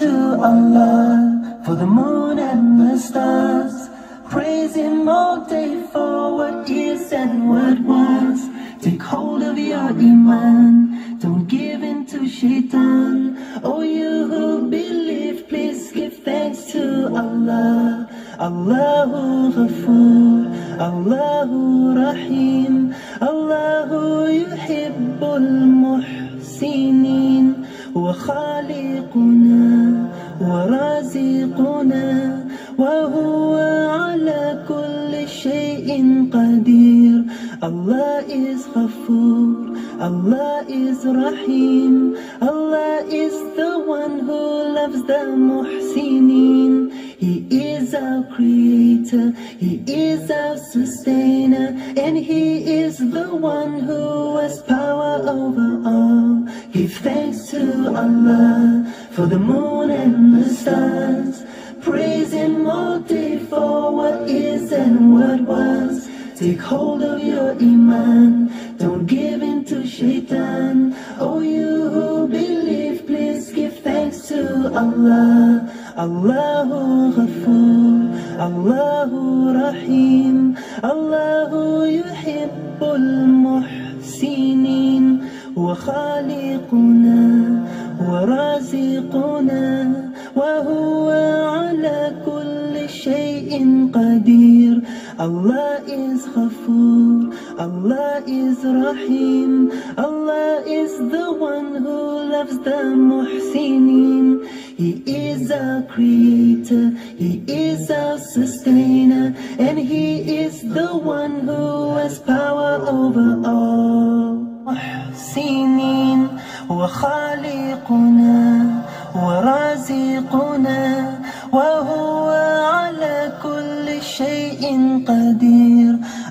to Allah for the moon and the stars. Praise Him all day for what is and what was. Take hold of your iman, don't give in to shaitan. Oh, you who believe, please give thanks to Allah. Allahu Ghafoor, Allahu Rahim, Allahu Yuhibbul Muhsinin. شيء قدير Allah is Ghafoor, Allah is Rahim, Allah is the one who loves the Muhsinin. He is our creator, He is our sustainer, and He is the one who has power over all. Give thanks to Allah for the moon and the stars. Praise Him all Take hold of your iman, don't give in to shaitan. Oh, you who believe, please give thanks to Allah. Allahu Ghafoor, Allahu Rahim, Allahu Yuhibbul Muhsinin. وخالقنا ورازقنا وهو على كل شيء قدير Allah is Ghafoor, Allah is Rahim, Allah is the one who loves the Muhsinin. He is our creator, He is our sustainer, and He is the one who has power over all. Muhsinin,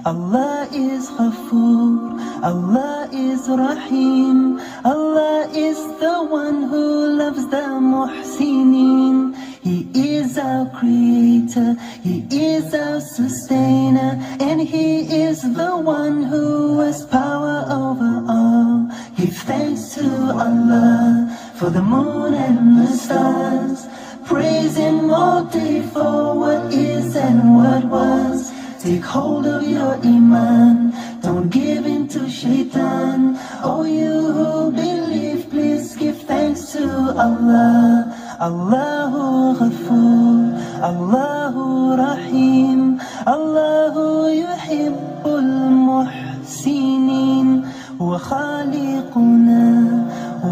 Allah is Ghafoor, Allah is Rahim, Allah is the one who loves the Muhsinin. He is our creator, He is our sustainer, and He is the one who has power over all. Give thanks to Allah for the moon and the stars. Praise Him all day for what is and what was. Take hold of your iman, don't give in to shaitan. Oh, you who believe, please give thanks to Allah. Allahu Ghafoor, Allahu Rahim, Allahu Yuhibbul Muhsinin. وخالقنا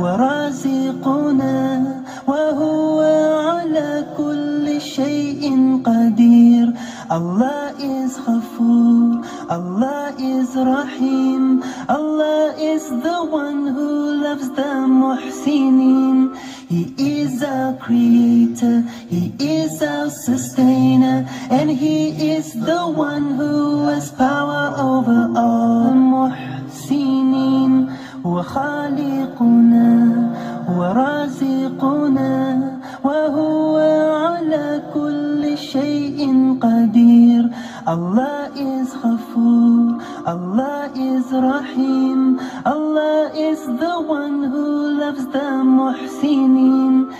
ورازقنا وهو قدير Allah is Ghafoor, Allah is Rahim, Allah is the one who loves the Muhsinin. He is our creator, He is our sustainer, and He is the one who has power over all. Muhsinin وخالقنا ورازقنا شيء قدير. الله is غفور الله is رحيم الله is the one who loves the محسنين.